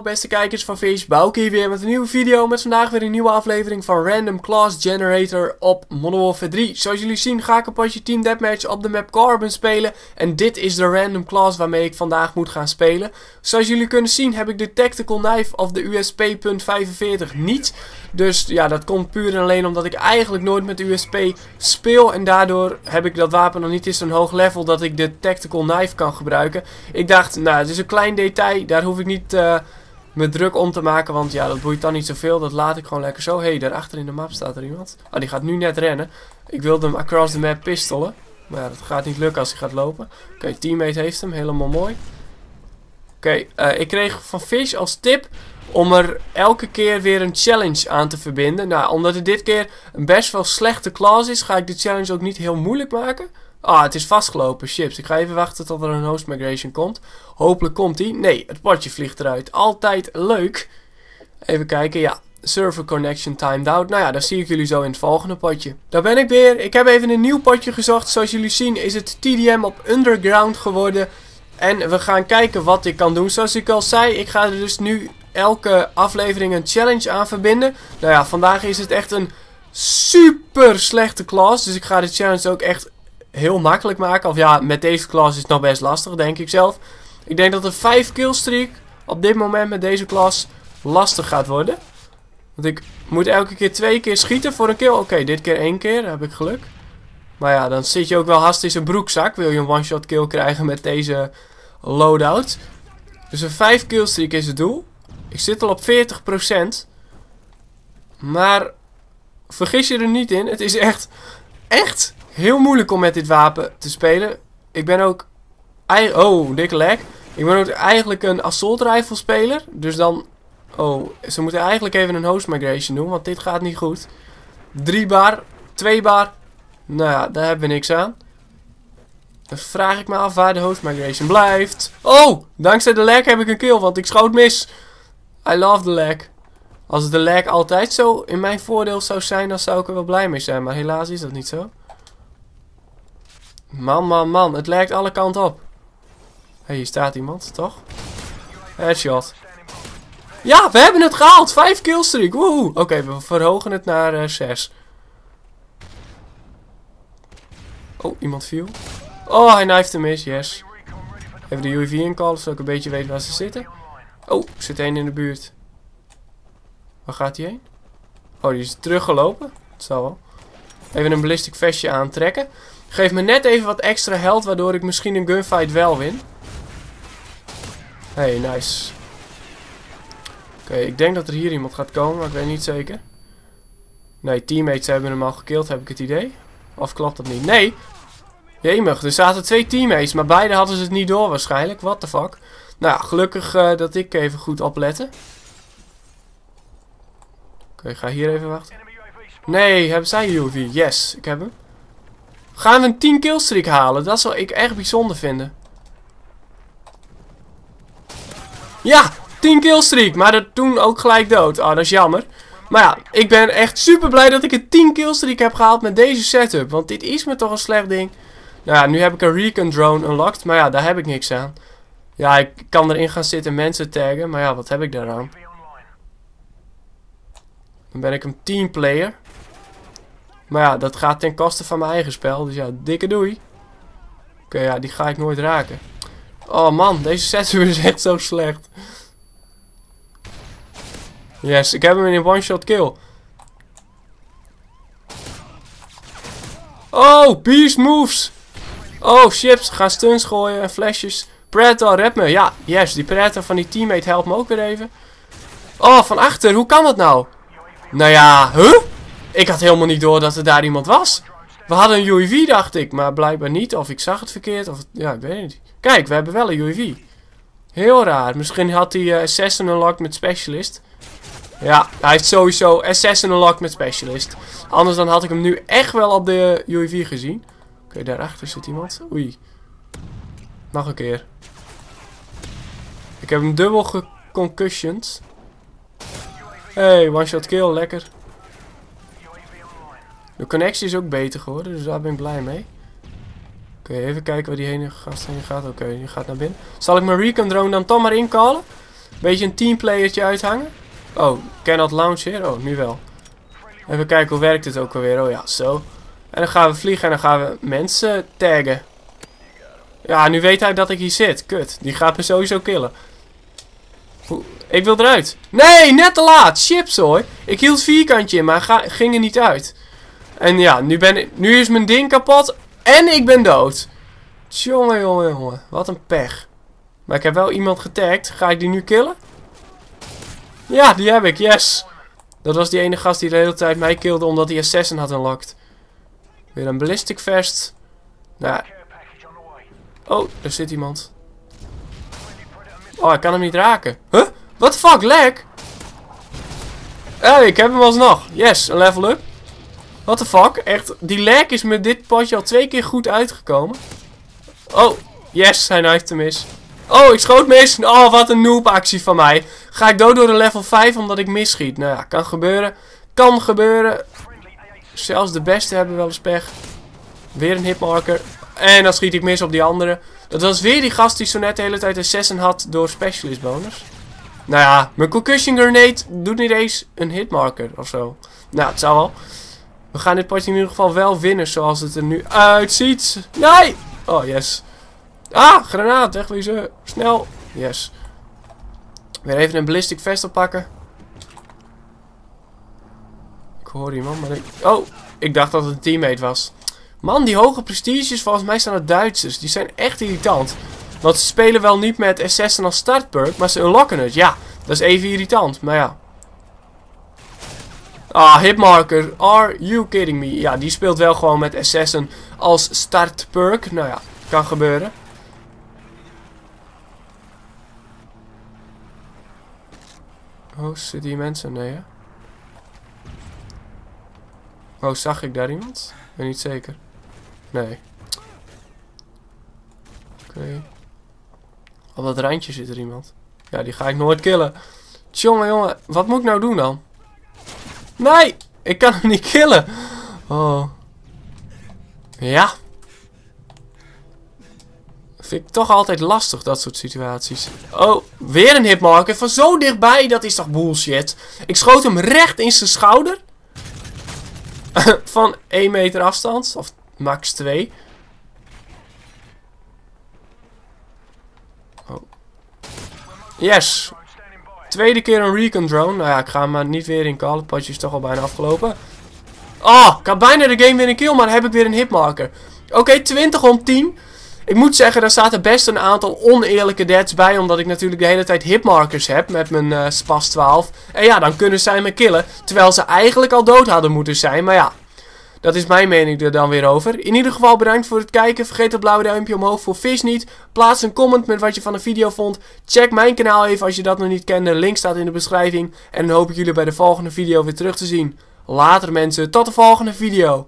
beste kijkers van Bouke hier weer met een nieuwe video met vandaag weer een nieuwe aflevering van Random Class Generator op Modern Warfare 3. Zoals jullie zien ga ik een potje Team Deathmatch op de map Carbon spelen en dit is de random class waarmee ik vandaag moet gaan spelen. Zoals jullie kunnen zien heb ik de Tactical Knife of de USP.45 niet, dus ja dat komt puur en alleen omdat ik eigenlijk nooit met USP speel en daardoor heb ik dat wapen nog niet in zo'n hoog level dat ik de Tactical Knife kan gebruiken. Ik dacht nou het is een klein detail, daar hoef ik niet uh, me druk om te maken. Want ja, dat boeit dan niet zoveel. Dat laat ik gewoon lekker zo. Hé, hey, daarachter in de map staat er iemand. Oh, die gaat nu net rennen. Ik wilde hem across the map pistolen. Maar dat gaat niet lukken als hij gaat lopen. Oké, teammate heeft hem. Helemaal mooi. Oké, uh, ik kreeg van Fish als tip om er elke keer weer een challenge aan te verbinden. Nou, omdat het dit keer een best wel slechte class is, ga ik de challenge ook niet heel moeilijk maken. Ah, het is vastgelopen. Chips. Ik ga even wachten tot er een host migration komt. Hopelijk komt die. Nee, het potje vliegt eruit. Altijd leuk. Even kijken. Ja, server connection timed out. Nou ja, dan zie ik jullie zo in het volgende potje. Daar ben ik weer. Ik heb even een nieuw potje gezocht. Zoals jullie zien is het TDM op underground geworden. En we gaan kijken wat ik kan doen. Zoals ik al zei, ik ga er dus nu elke aflevering een challenge aan verbinden. Nou ja, vandaag is het echt een super slechte class. Dus ik ga de challenge ook echt heel makkelijk maken. Of ja, met deze klas is het nog best lastig, denk ik zelf. Ik denk dat een 5 killstreak op dit moment met deze klas lastig gaat worden. Want ik moet elke keer twee keer schieten voor een kill. Oké, dit keer één keer, heb ik geluk. Maar ja, dan zit je ook wel haast in zijn broekzak. Wil je een one-shot kill krijgen met deze loadout. Dus een 5 killstreak is het doel. Ik zit al op 40%. Maar vergis je er niet in. Het is echt, echt heel moeilijk om met dit wapen te spelen. Ik ben ook... Oh, dikke lag. Ik ben ook eigenlijk een assault rifle speler. Dus dan... Oh, ze moeten eigenlijk even een host migration doen. Want dit gaat niet goed. 3 bar. 2 bar. Nou ja, daar hebben we niks aan. Dan vraag ik me af waar de host migration blijft. Oh, dankzij de lag heb ik een kill. Want ik schoot mis. I love the lag. Als de lag altijd zo in mijn voordeel zou zijn, dan zou ik er wel blij mee zijn. Maar helaas is dat niet zo. Man, man, man. Het lijkt alle kanten op. Hé, hey, hier staat iemand, toch? Headshot. Ja, we hebben het gehaald. Vijf killstreak. Woehoe. Oké, we verhogen het naar uh, 6. Oh, iemand viel. Oh, hij knifed hem mis. Yes. Even de UAV inkallen, zodat ik een beetje weet waar ze zitten. Oh, er zit één in de buurt. Waar gaat hij heen? Oh, die is teruggelopen. Dat zal wel. Even een ballistic vestje aantrekken. Geef me net even wat extra held, waardoor ik misschien een gunfight wel win. Hey, nice. Oké, ik denk dat er hier iemand gaat komen, maar ik weet niet zeker. Nee, teammates hebben hem al gekild, heb ik het idee. Of klopt dat niet? Nee! Jemig, er zaten twee teammates, maar beide hadden ze het niet door waarschijnlijk. What the fuck. Nou gelukkig uh, dat ik even goed opletten. Oké, ik ga hier even wachten. Nee, hebben zij UAV? Yes, ik heb hem. Gaan we een 10 killstreak halen? Dat zou ik echt bijzonder vinden. Ja, 10 killstreak. Maar dat toen ook gelijk dood. Oh, dat is jammer. Maar ja, ik ben echt super blij dat ik een 10 killstreak heb gehaald met deze setup. Want dit is me toch een slecht ding. Nou ja, nu heb ik een recon drone unlocked. Maar ja, daar heb ik niks aan. Ja, ik kan erin gaan zitten mensen taggen. Maar ja, wat heb ik daaraan? Dan ben ik een teamplayer. Maar ja, dat gaat ten koste van mijn eigen spel. Dus ja, dikke doei. Oké, ja, die ga ik nooit raken. Oh man, deze setup is echt zo slecht. Yes, ik heb hem in een one-shot kill. Oh, beast moves. Oh, chips. Ga stuns gooien en flesjes. Predator, red me. Ja, yes, die Predator van die teammate helpt me ook weer even. Oh, van achter. Hoe kan dat nou? Nou ja, huh? Ik had helemaal niet door dat er daar iemand was. We hadden een UAV, dacht ik. Maar blijkbaar niet. Of ik zag het verkeerd. Of, ja, ik weet het niet. Kijk, we hebben wel een UAV. Heel raar. Misschien had hij uh, Assassin unlocked met Specialist. Ja, hij heeft sowieso Assassin unlocked met Specialist. Anders dan had ik hem nu echt wel op de UAV gezien. Oké, daarachter zit iemand. Oei. Nog een keer. Ik heb hem dubbel geconcussioned. Hey, one shot kill, lekker. De connectie is ook beter geworden, dus daar ben ik blij mee. Oké, even kijken waar die heen gast heen gaat. Oké, die gaat naar binnen. Zal ik mijn recon drone dan toch maar inkallen? Beetje een teamplayertje uithangen. Oh, cannot launch here? Oh, nu wel. Even kijken hoe werkt het ook alweer. Oh ja, zo. En dan gaan we vliegen en dan gaan we mensen taggen. Ja, nu weet hij dat ik hier zit. Kut, die gaat me sowieso killen. Ik wil eruit. Nee, net te laat. Chips hoor. Ik hield vierkantje in, maar ging er niet uit. En ja, nu, ben ik, nu is mijn ding kapot. En ik ben dood. Jongen, jongen, jongen. Wat een pech. Maar ik heb wel iemand getagd. Ga ik die nu killen? Ja, die heb ik. Yes. Dat was die ene gast die de hele tijd mij kilde omdat hij Assassin had unlocked. Weer een ballistic vest. Nou. Oh, daar zit iemand. Oh, ik kan hem niet raken. Huh? What the fuck, lag? Hey, ik heb hem alsnog. Yes, een level up. What the fuck? Echt, die lag is met dit potje al twee keer goed uitgekomen. Oh, yes, hij heeft hem mis. Oh, ik schoot mis. Oh, wat een noob actie van mij. Ga ik dood door de level 5 omdat ik misschiet? Nou ja, kan gebeuren. Kan gebeuren. Zelfs de beste hebben wel eens pech. Weer een hitmarker. En dan schiet ik mis op die andere. Dat was weer die gast die zo net de hele tijd een 6 had door specialist bonus. Nou ja, mijn concussion grenade doet niet eens een hitmarker of zo. Nou, het zou wel. We gaan dit potje in ieder geval wel winnen zoals het er nu uitziet. Nee! Oh, yes. Ah, granaat, wegwezen. Snel. Yes. Weer even een ballistic vest oppakken. Ik hoor iemand, maar ik... Oh, ik dacht dat het een teammate was. Man, die hoge prestiges, volgens mij zijn het Duitsers. Die zijn echt irritant. Want ze spelen wel niet met Assassin als startperk, maar ze unlocken het. Ja, dat is even irritant, maar ja. Ah, hitmarker. Are you kidding me? Ja, die speelt wel gewoon met Assassin als startperk. Nou ja, kan gebeuren. Oh, zitten hier mensen? Nee, hè? Oh, zag ik daar iemand? Ik ben niet zeker. Nee. Oké. Op dat randje zit er iemand. Ja, die ga ik nooit killen. Tjonge, jongen. Wat moet ik nou doen dan? Nee! Ik kan hem niet killen. Oh. Ja. Vind ik toch altijd lastig, dat soort situaties. Oh, weer een hitmarker. Van zo dichtbij, dat is toch bullshit. Ik schoot hem recht in zijn schouder. Van 1 meter afstand. Of max 2. Oh. Yes. Tweede keer een recon drone. Nou ja, ik ga hem maar niet weer in. Het potje is toch al bijna afgelopen. Oh, ik had bijna de game weer een kill, maar dan heb ik weer een hitmarker. Oké, 20 om 10. Ik moet zeggen, daar zaten best een aantal oneerlijke deads bij. Omdat ik natuurlijk de hele tijd hitmarkers heb met mijn uh, Spas 12. En ja, dan kunnen zij me killen. Terwijl ze eigenlijk al dood hadden moeten zijn. Maar ja, dat is mijn mening er dan weer over. In ieder geval bedankt voor het kijken. Vergeet dat blauwe duimpje omhoog voor vis niet. Plaats een comment met wat je van de video vond. Check mijn kanaal even als je dat nog niet kende. Link staat in de beschrijving. En dan hoop ik jullie bij de volgende video weer terug te zien. Later mensen, tot de volgende video.